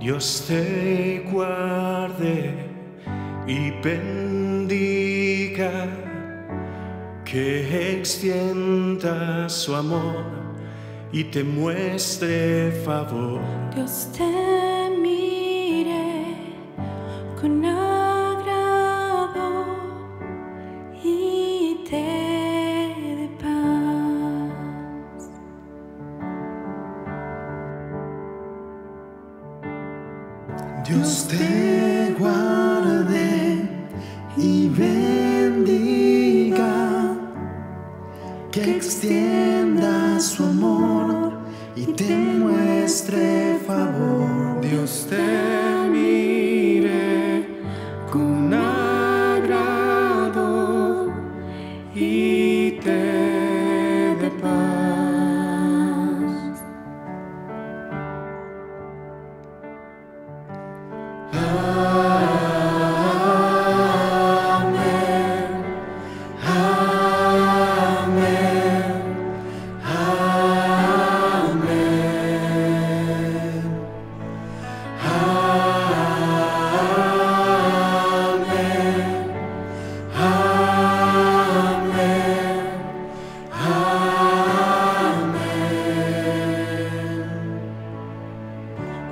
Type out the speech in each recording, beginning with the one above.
Dios te guarde y bendiga, que extienda su amor y te muestre favor. Dios te Dios te guarde y bendiga, que extienda su amor y te muestre favor. Dios te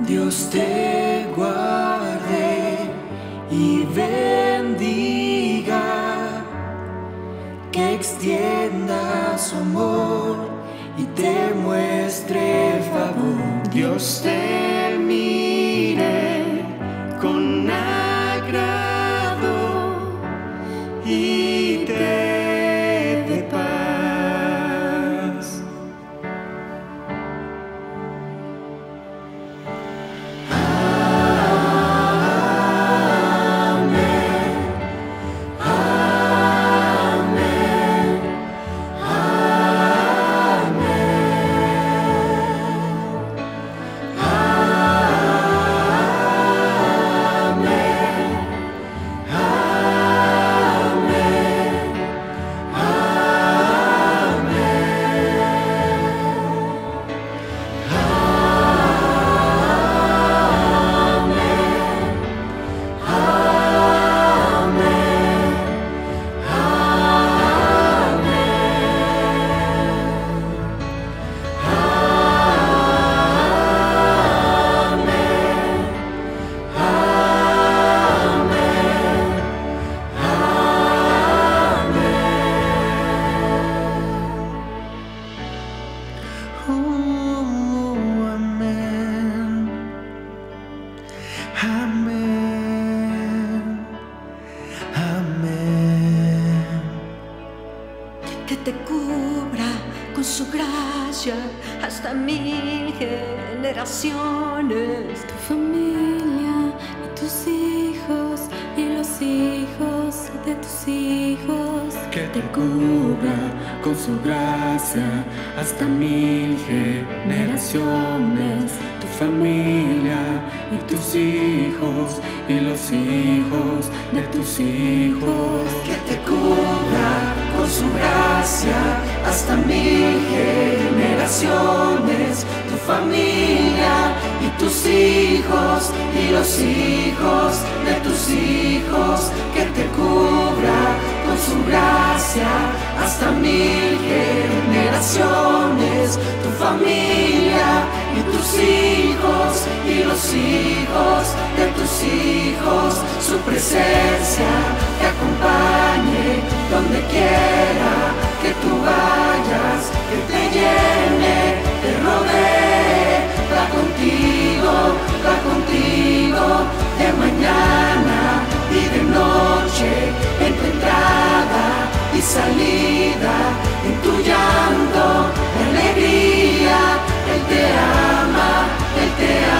Dios te guarde y bendiga, que extienda su amor y te muestre favor. Dios te te cubra con su gracia hasta mil generaciones. Tu familia y tus hijos y los hijos de tus hijos. que te cubra con su gracia hasta mil generaciones, tu familia y tus hijos y los hijos de tus hijos. que te cubra generaciones, tu familia y tus hijos y los hijos de tus hijos, que te cubra con su gracia hasta mil generaciones, tu familia y tus hijos y los hijos de tus hijos, su presencia te acompañe donde quiera que tú vayas, que te llene, salida, en tu llanto, de alegría, Él te ama, Él te ama.